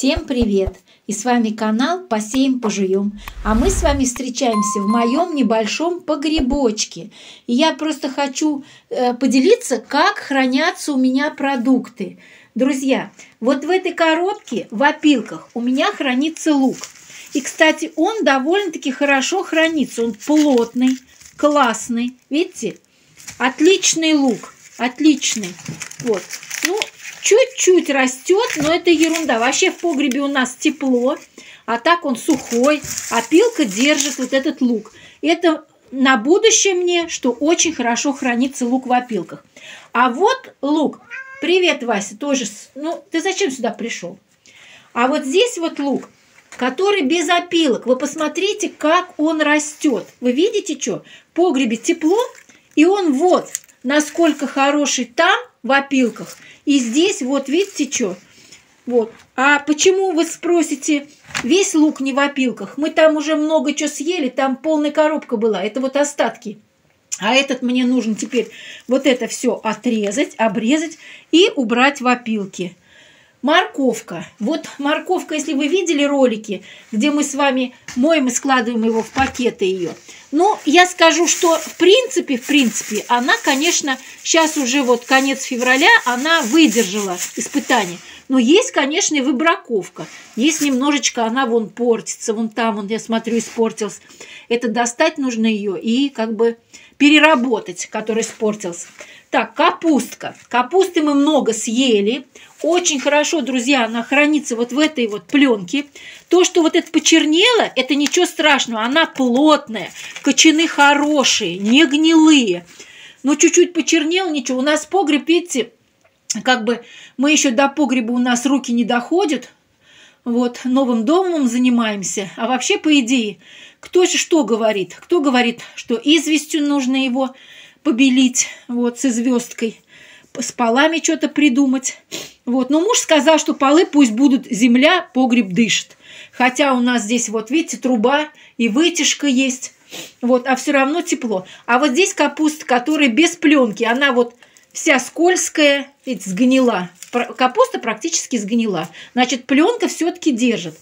Всем привет! И с вами канал «Посеем, пожуем». А мы с вами встречаемся в моем небольшом погребочке. И я просто хочу э, поделиться, как хранятся у меня продукты. Друзья, вот в этой коробке, в опилках, у меня хранится лук. И, кстати, он довольно-таки хорошо хранится. Он плотный, классный. Видите? Отличный лук. Отличный. Вот. Ну, чуть-чуть растет, но это ерунда. Вообще в погребе у нас тепло, а так он сухой, а пилка держит вот этот лук. Это на будущее мне, что очень хорошо хранится лук в опилках. А вот лук. Привет, Вася, тоже. Ну, ты зачем сюда пришел? А вот здесь вот лук, который без опилок. Вы посмотрите, как он растет. Вы видите, что? В погребе тепло, и он вот, насколько хороший там, в опилках. И здесь вот видите что? Вот. А почему вы спросите, весь лук не в опилках? Мы там уже много чего съели, там полная коробка была. Это вот остатки. А этот мне нужно теперь вот это все отрезать, обрезать и убрать в опилки. Морковка. Вот морковка, если вы видели ролики, где мы с вами моем и складываем его в пакеты ее. Ну, я скажу, что в принципе, в принципе, она, конечно, сейчас уже вот конец февраля, она выдержала испытание. Но есть, конечно, и выбраковка. Есть немножечко, она вон портится, вон там, вон, я смотрю, испортилась. Это достать нужно ее и как бы переработать, который испортился. Так, капустка. Капусты мы много съели. Очень хорошо, друзья, она хранится вот в этой вот пленке. То, что вот это почернело, это ничего страшного. Она плотная, кочаны хорошие, не гнилые. Но чуть-чуть почернел, ничего. У нас погреб, видите, как бы мы еще до погреба у нас руки не доходят. Вот, новым домом занимаемся. А вообще, по идее, кто же что говорит? Кто говорит, что известью нужно его побелить, вот, с звездкой, с полами что-то придумать. Вот. Но муж сказал, что полы пусть будут земля, погреб дышит. Хотя у нас здесь, вот видите, труба и вытяжка есть. Вот, а все равно тепло. А вот здесь капуста, которая без пленки, она вот вся скользкая, ведь сгнила. Капуста практически сгнила. Значит, пленка все-таки держит.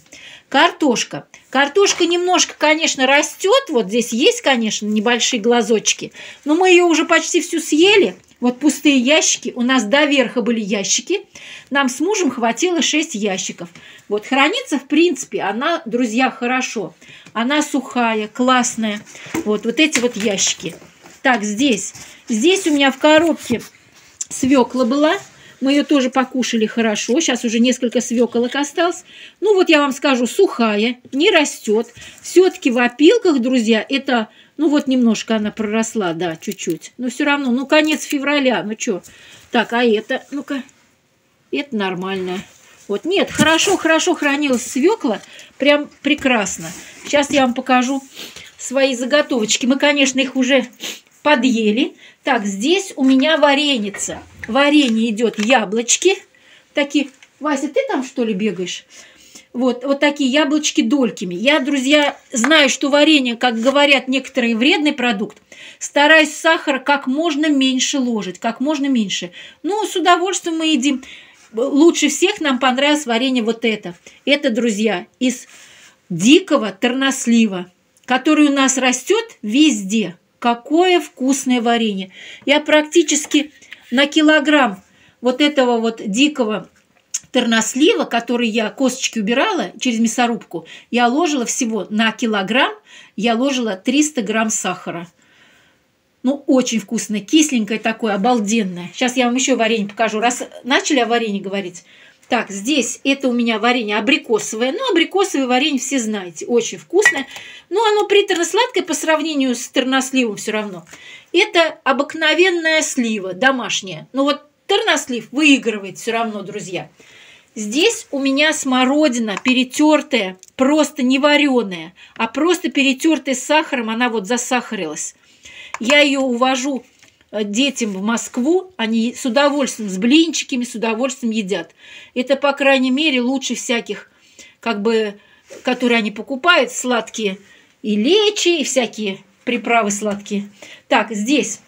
Картошка. Картошка немножко, конечно, растет. Вот здесь есть, конечно, небольшие глазочки. Но мы ее уже почти всю съели. Вот пустые ящики. У нас до верха были ящики. Нам с мужем хватило 6 ящиков. Вот хранится, в принципе, она, друзья, хорошо. Она сухая, классная. Вот, вот эти вот ящики. Так, здесь. Здесь у меня в коробке свекла была. Мы ее тоже покушали хорошо. Сейчас уже несколько свеколок осталось. Ну вот я вам скажу, сухая, не растет. Все-таки в опилках, друзья, это, ну вот немножко она проросла, да, чуть-чуть. Но все равно, ну конец февраля, ну что. Так, а это, ну-ка, это нормальная. Вот, нет, хорошо, хорошо хранилась свекла, прям прекрасно. Сейчас я вам покажу свои заготовочки. Мы, конечно, их уже подъели. Так, здесь у меня вареница варенье идет яблочки. Такие, Вася, ты там что ли бегаешь? Вот, вот такие яблочки долькими. Я, друзья, знаю, что варенье, как говорят некоторые, вредный продукт. Стараюсь сахар как можно меньше ложить, как можно меньше. Ну, с удовольствием мы едим. Лучше всех нам понравилось варенье вот это. Это, друзья, из дикого тернослива, который у нас растет везде. Какое вкусное варенье. Я практически на килограмм вот этого вот дикого тернослива, который я косточки убирала через мясорубку, я ложила всего на килограмм, я ложила 300 грамм сахара. Ну, очень вкусное, кисленькое такое, обалденное. Сейчас я вам еще варенье покажу. Раз начали о варенье говорить. Так, здесь это у меня варенье абрикосовое. Ну, абрикосовое варенье все знаете, очень вкусное. Но оно приторно-сладкое по сравнению с терносливом все равно. Это обыкновенная слива, домашняя. Но вот тернослив выигрывает все равно, друзья. Здесь у меня смородина перетертая, просто не вареная, а просто перетертая с сахаром, она вот засахарилась. Я ее увожу детям в Москву, они с удовольствием, с блинчиками, с удовольствием едят. Это, по крайней мере, лучше всяких, как бы, которые они покупают, сладкие и лечи, и всякие приправы сладкие. Так, здесь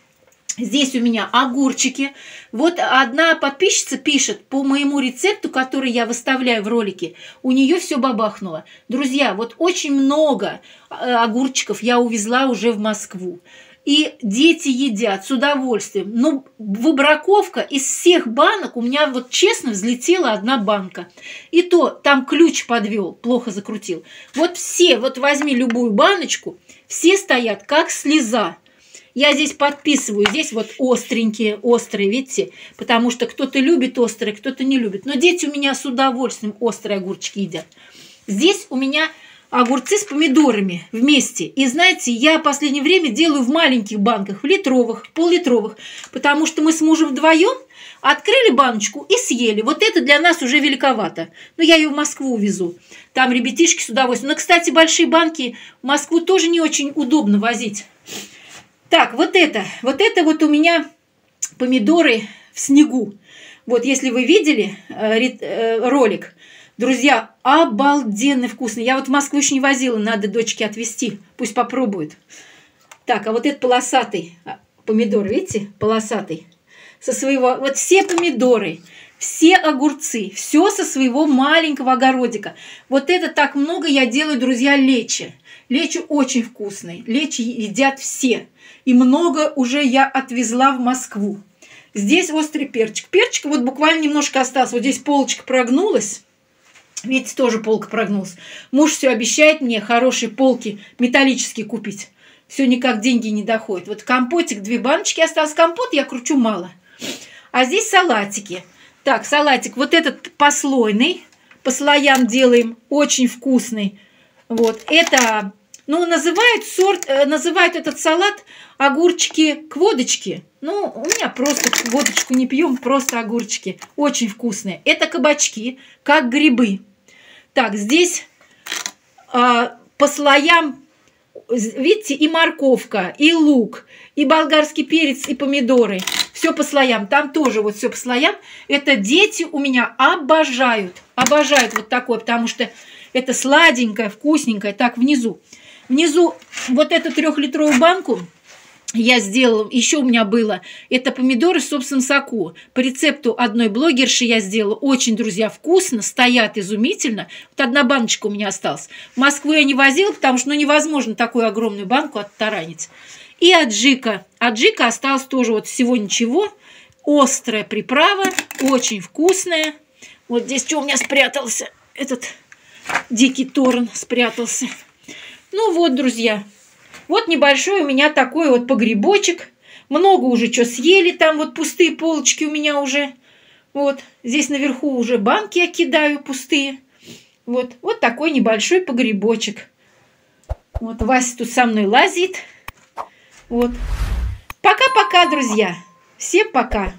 Здесь у меня огурчики. Вот одна подписчица пишет по моему рецепту, который я выставляю в ролике, у нее все бабахнуло. Друзья, вот очень много э, огурчиков я увезла уже в Москву. И дети едят с удовольствием. Но выбраковка из всех банок у меня вот честно взлетела одна банка. И то там ключ подвел, плохо закрутил. Вот все, вот возьми любую баночку, все стоят как слеза. Я здесь подписываю, здесь вот остренькие, острые, видите? Потому что кто-то любит острые, кто-то не любит. Но дети у меня с удовольствием острые огурчики едят. Здесь у меня огурцы с помидорами вместе. И знаете, я в последнее время делаю в маленьких банках, в литровых, пол-литровых, потому что мы с мужем вдвоем открыли баночку и съели. Вот это для нас уже великовато. Но я ее в Москву увезу. Там ребятишки с удовольствием. Но, кстати, большие банки в Москву тоже не очень удобно возить. Так, вот это, вот это вот у меня помидоры в снегу. Вот если вы видели э, э, ролик, друзья, обалденно вкусно. Я вот в Москву еще не возила, надо дочке отвезти, пусть попробует. Так, а вот этот полосатый а, помидор, видите, полосатый. Со своего, вот все помидоры, все огурцы, все со своего маленького огородика. Вот это так много я делаю, друзья, лечи. Лечи очень вкусный, лечи едят все. И много уже я отвезла в Москву. Здесь острый перчик. Перчик вот буквально немножко остался. Вот здесь полочка прогнулась. Видите, тоже полка прогнулась. Муж все обещает мне хорошие полки металлические купить. Все никак деньги не доходят. Вот компотик, две баночки осталось. Компот я кручу мало. А здесь салатики. Так, салатик вот этот послойный. По слоям делаем. Очень вкусный. Вот, это ну, называют сорт, э, называют этот салат огурчики к водочке. Ну, у меня просто водочку не пьем, просто огурчики. Очень вкусные. Это кабачки, как грибы. Так, здесь э, по слоям, видите, и морковка, и лук, и болгарский перец, и помидоры. Все по слоям. Там тоже вот все по слоям. Это дети у меня обожают. Обожают вот такое, потому что это сладенькое, вкусненькое. Так, внизу. Внизу вот эту трехлитровую банку я сделала, еще у меня было, это помидоры в собственном соку. По рецепту одной блогерши я сделала. Очень, друзья, вкусно, стоят изумительно. Вот одна баночка у меня осталась. В Москву я не возила, потому что ну, невозможно такую огромную банку оттаранить. И аджика. Аджика осталась тоже вот всего ничего. Острая приправа, очень вкусная. Вот здесь что у меня спрятался? Этот дикий торн спрятался. Ну вот, друзья, вот небольшой у меня такой вот погребочек. Много уже что съели, там вот пустые полочки у меня уже. Вот, здесь наверху уже банки я кидаю пустые. Вот, вот такой небольшой погребочек. Вот Вася тут со мной лазит. Вот. Пока-пока, друзья. Всем пока.